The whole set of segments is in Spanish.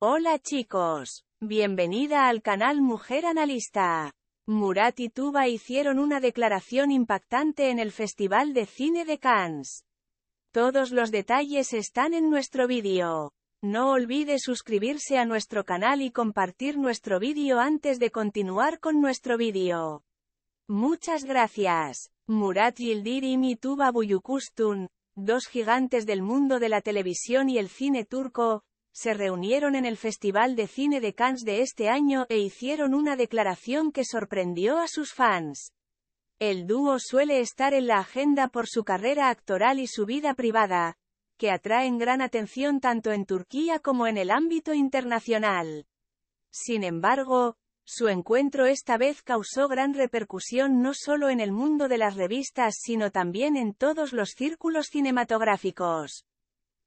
Hola chicos, bienvenida al canal Mujer Analista. Murat y Tuba hicieron una declaración impactante en el Festival de Cine de Cannes. Todos los detalles están en nuestro vídeo. No olvide suscribirse a nuestro canal y compartir nuestro vídeo antes de continuar con nuestro vídeo. Muchas gracias. Murat Yildirim y Tuba Buyukustun, dos gigantes del mundo de la televisión y el cine turco, se reunieron en el Festival de Cine de Cannes de este año e hicieron una declaración que sorprendió a sus fans. El dúo suele estar en la agenda por su carrera actoral y su vida privada, que atraen gran atención tanto en Turquía como en el ámbito internacional. Sin embargo, su encuentro esta vez causó gran repercusión no solo en el mundo de las revistas sino también en todos los círculos cinematográficos.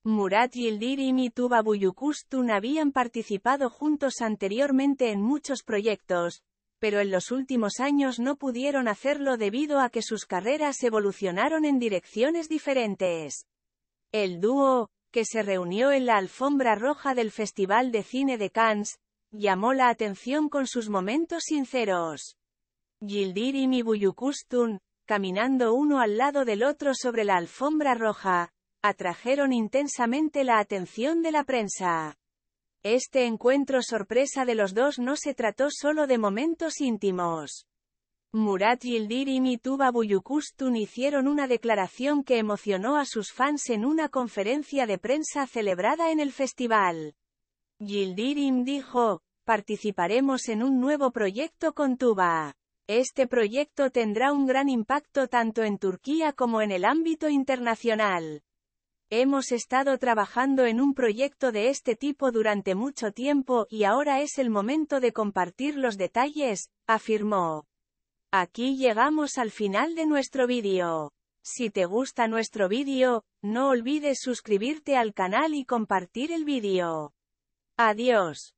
Murat Yildirim y Tuba Buyukustun habían participado juntos anteriormente en muchos proyectos, pero en los últimos años no pudieron hacerlo debido a que sus carreras evolucionaron en direcciones diferentes. El dúo, que se reunió en la alfombra roja del Festival de Cine de Cannes, llamó la atención con sus momentos sinceros. Yildirim y Buyukustun, caminando uno al lado del otro sobre la alfombra roja, atrajeron intensamente la atención de la prensa. Este encuentro sorpresa de los dos no se trató solo de momentos íntimos. Murat Yildirim y Tuba Buyukustun hicieron una declaración que emocionó a sus fans en una conferencia de prensa celebrada en el festival. Yildirim dijo, participaremos en un nuevo proyecto con Tuba. Este proyecto tendrá un gran impacto tanto en Turquía como en el ámbito internacional. Hemos estado trabajando en un proyecto de este tipo durante mucho tiempo y ahora es el momento de compartir los detalles, afirmó. Aquí llegamos al final de nuestro vídeo. Si te gusta nuestro vídeo, no olvides suscribirte al canal y compartir el vídeo. Adiós.